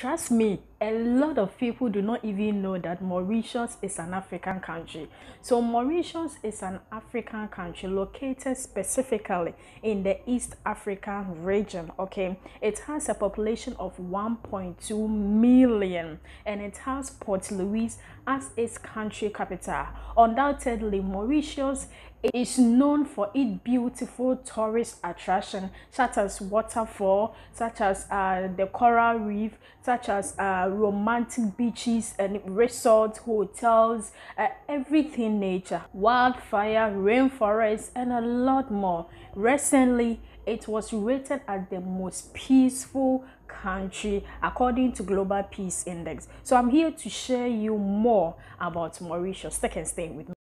Trust me, a lot of people do not even know that Mauritius is an African country. So, Mauritius is an African country located specifically in the East African region. Okay, it has a population of 1.2 million and it has Port Louis as its country capital. Undoubtedly, Mauritius is known for its beautiful tourist attraction such as waterfall, such as uh, the coral reef, such as uh, romantic beaches and resorts, hotels, uh, everything nature, wildfire, rainforest, and a lot more. Recently, it was rated as the most peaceful country according to global peace index. So i'm here to share you more about mauritius. Second, stay with me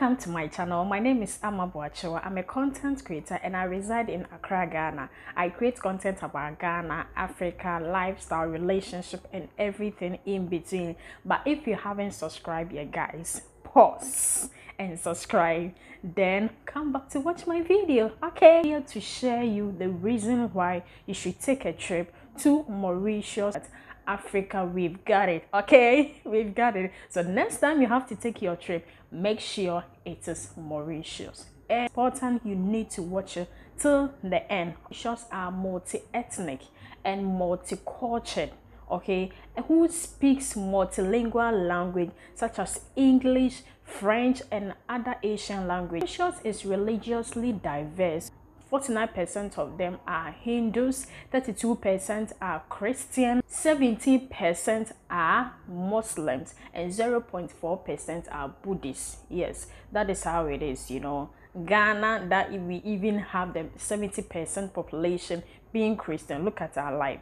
Welcome to my channel. My name is Ama Boakyewaa. I'm a content creator and I reside in Accra, Ghana. I create content about Ghana, Africa, lifestyle, relationship, and everything in between. But if you haven't subscribed yet, guys, pause and subscribe. Then come back to watch my video. Okay, here to share you the reason why you should take a trip to Mauritius Africa, we've got it. Okay, we've got it. So next time you have to take your trip, make sure it is Mauritius. Important, you need to watch it till the end. Mauritius are multi-ethnic and multicultural okay who speaks multilingual language such as english french and other asian languages Mauritius is religiously diverse 49% of them are Hindus, 32% are Christian, 70% are Muslims, and 0.4% are Buddhists. Yes, that is how it is, you know. Ghana, that we even have the 70% population being Christian. Look at our life.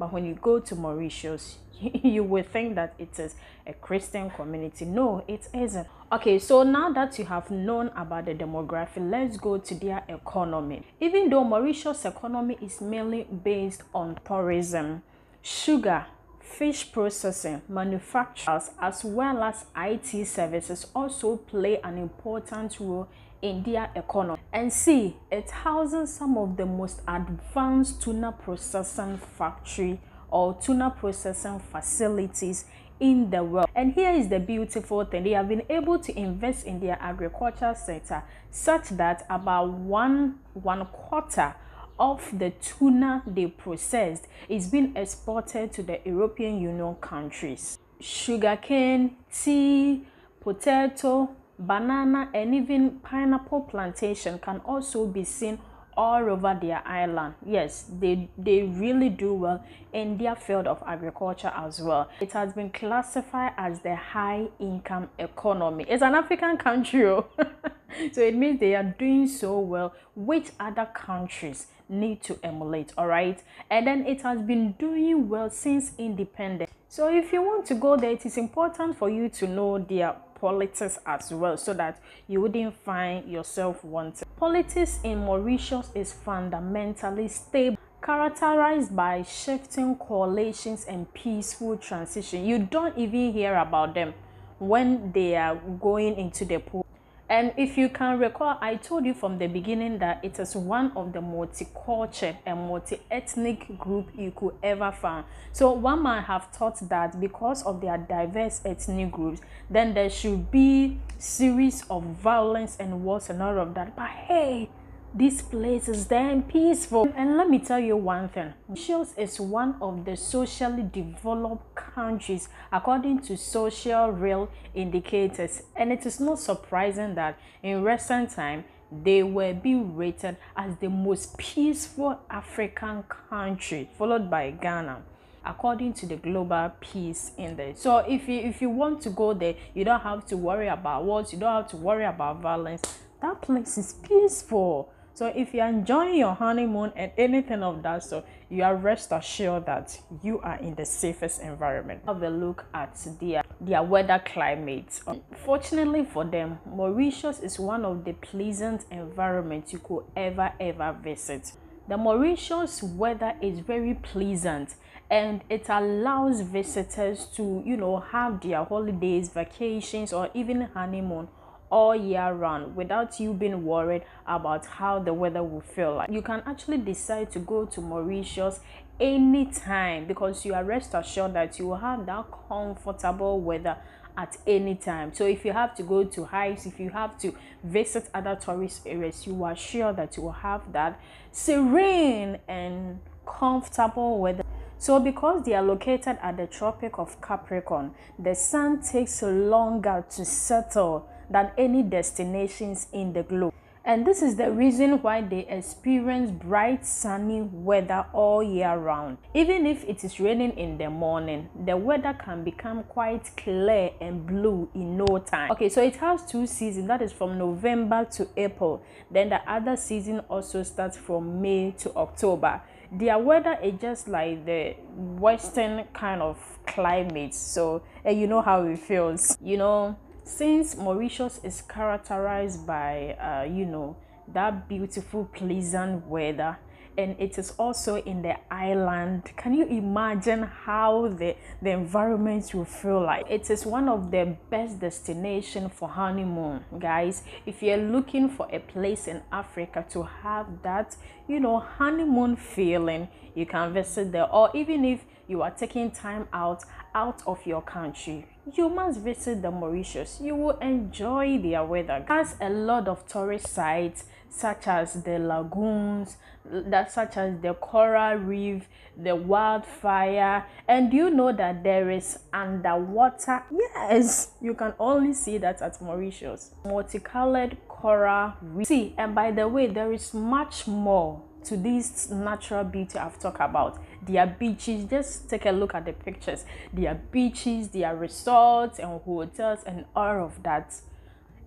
But when you go to Mauritius, you will think that it is a Christian community. No, it isn't. Okay, so now that you have known about the demography, let's go to their economy. Even though Mauritius' economy is mainly based on tourism, sugar, fish processing, manufacturers, as well as IT services also play an important role in their economy. And see, it houses some of the most advanced tuna processing factory or tuna processing facilities in the world. And here is the beautiful thing. They have been able to invest in their agriculture sector such that about one one quarter of the tuna they processed is being exported to the European Union countries. Sugarcane, tea, potato, banana and even pineapple plantation can also be seen all over their island. Yes they they really do well in their field of agriculture as well. It has been classified as the high income economy. It's an african country oh. so it means they are doing so well which other countries need to emulate all right? And then it has been doing well since independence so if you want to go there it is important for you to know their politics as well so that you wouldn't find yourself wanted. Politics in Mauritius is fundamentally stable characterized by shifting coalitions and peaceful transition. You don't even hear about them when they are going into the pool. And if you can recall, I told you from the beginning that it is one of the multicultural and multi-ethnic group you could ever find. So one might have thought that because of their diverse ethnic groups, then there should be series of violence and wars and all of that. But hey, this place is damn peaceful. And let me tell you one thing. Mauritius is one of the socially developed countries according to social real indicators. And it is not surprising that in recent time, they were being rated as the most peaceful African country, followed by Ghana according to the global peace index so if you if you want to go there you don't have to worry about wars you don't have to worry about violence that place is peaceful so if you're enjoying your honeymoon and anything of that sort, you are rest assured that you are in the safest environment. Have a look at their, their weather climate. Fortunately for them, Mauritius is one of the pleasant environments you could ever ever visit. The Mauritius weather is very pleasant and it allows visitors to you know have their holidays vacations or even honeymoon all year round without you being worried about how the weather will feel like. You can actually decide to go to mauritius anytime because you are rest assured that you will have that comfortable weather at any time. So if you have to go to hikes if you have to visit other tourist areas you are sure that you will have that serene and comfortable weather. So because they are located at the tropic of capricorn the sun takes longer to settle than any destinations in the globe and this is the reason why they experience bright sunny weather all year round. Even if it is raining in the morning, the weather can become quite clear and blue in no time. Okay, so it has two seasons that is from November to April. Then the other season also starts from May to October. Their weather is just like the western kind of climate. So, and you know how it feels. You know, since Mauritius is characterized by, uh, you know, that beautiful, pleasant weather, and it is also in the island. Can you imagine how the, the environment will feel like? It is one of the best destination for honeymoon, guys. If you're looking for a place in Africa to have that, you know, honeymoon feeling, you can visit there. Or even if you are taking time out out of your country you must visit the Mauritius. You will enjoy their weather. It has a lot of tourist sites such as the lagoons, that such as the coral reef, the wildfire, and you know that there is underwater. Yes, you can only see that at Mauritius. Multicolored coral reef. See, and by the way, there is much more to this natural beauty I've talked about. Their beaches, just take a look at the pictures. Their beaches, their resorts and hotels and all of that.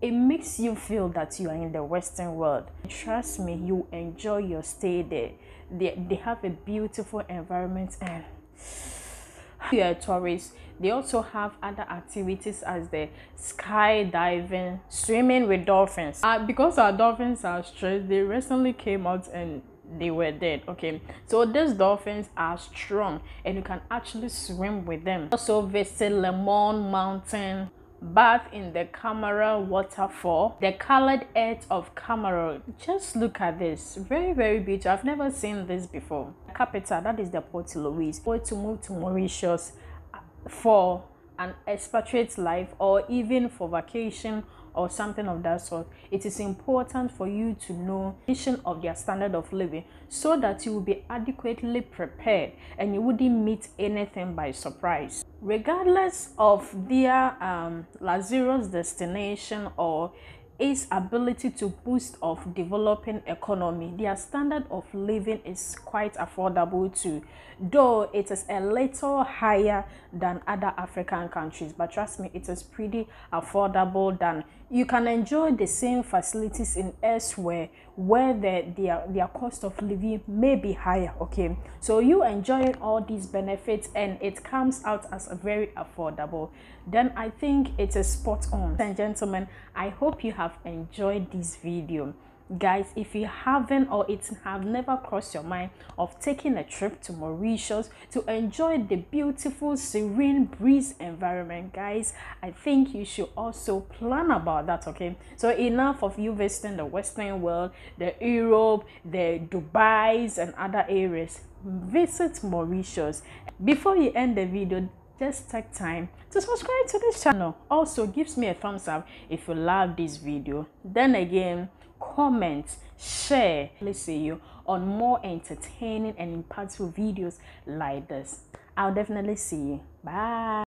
It makes you feel that you are in the Western world. Trust me, you enjoy your stay there. They, they have a beautiful environment and you're a tourist they also have other activities as the skydiving swimming with dolphins uh, because our dolphins are stressed they recently came out and they were dead okay so these dolphins are strong and you can actually swim with them also visit Le Morne mountain bath in the Chamarel waterfall, the colored earth of Chamarel. Just look at this. Very, very beautiful. I've never seen this before. Capital, that is the Port Louis. Or to move to Mauritius for an expatriate life or even for vacation or something of that sort, it is important for you to know the of their standard of living so that you will be adequately prepared and you wouldn't meet anything by surprise. Regardless of their um, luxurious destination or its ability to boost of developing economy their standard of living is quite affordable too though it is a little higher than other african countries but trust me it is pretty affordable than you can enjoy the same facilities in elsewhere where the, their their cost of living may be higher okay? So you enjoying all these benefits and it comes out as a very affordable. Then i think it is a spot on. And gentlemen i hope you have enjoyed this video guys if you haven't or it have never crossed your mind of taking a trip to mauritius to enjoy the beautiful serene breeze environment guys i think you should also plan about that okay? So enough of you visiting the western world the europe the dubai's and other areas. Visit mauritius. Before you end the video just take time to subscribe to this channel. Also gives me a thumbs up if you love this video. Then again comment, share. Let's see you on more entertaining and impactful videos like this. I'll definitely see you. Bye.